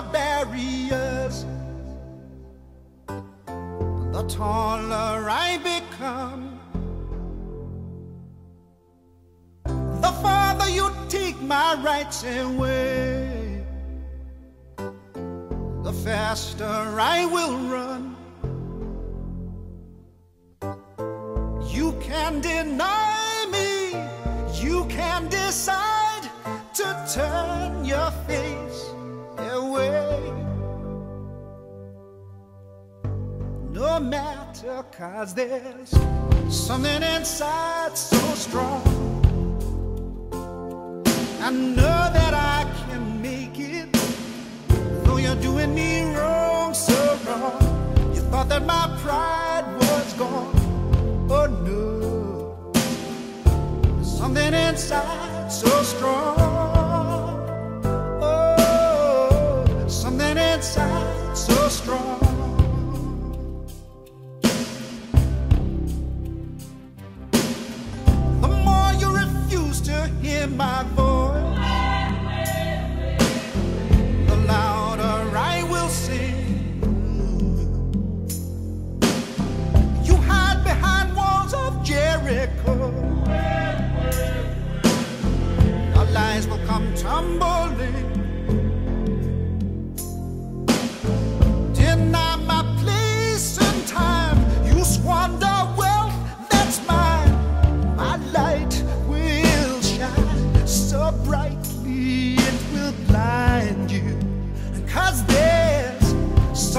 barriers, the taller I become. The farther you take my rights away, the faster I will run. You can deny No matter, cause there's something inside so strong. I know that I can make it, though you're doing me wrong, so wrong. You thought that my pride was gone. Oh no, something inside so strong. Oh, something inside so strong. My voice, the louder I will sing. You hide behind walls of Jericho. Your lies will come tumbling.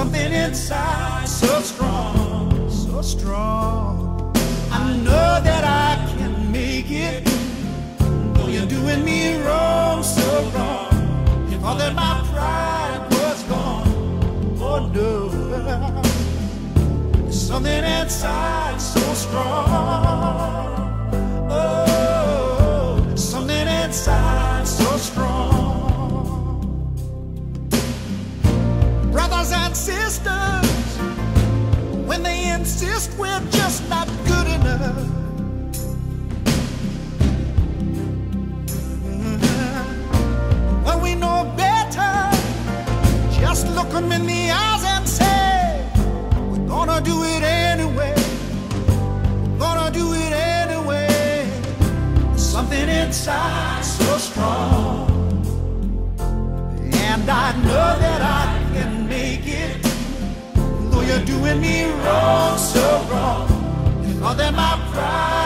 Something inside so strong, so strong. I know that I can make it. Though you're doing me wrong, so wrong. You thought that my pride was gone. Oh no. Something inside so strong. We're just not good enough. Mm-hmm. When we know better, just in the eyes and say, We're gonna do it anyway. Gonna do it anyway. There's something inside so strong. And I know that I can make it. Though you're doing me wrong, so. You thought that my